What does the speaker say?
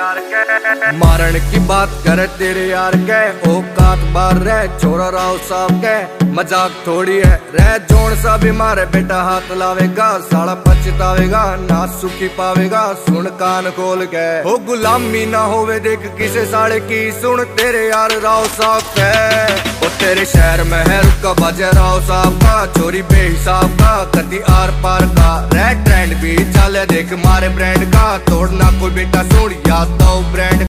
मारण की बात करे तेरे यार के। ओ कात बार रह छोरा राव साहब के। मज़ाक थोड़ी है, रह जोन सा मारे। बेटा हाथ लावेगा, साला पछतावेगा ना सुखी पावेगा, सुन कान खोल के। हो गुलामी ना होवे, देख किसे साले की सुन। तेरे यार राव साहब के। ओ शहर महल का बजे राव साहब का। चोरी बेहिसाब का, कति आर पार का। रेड ट्रेंड भी चले देख मारे ब्रांड का। तोड़ना कोई बेटा सुन याद तो ब्रांड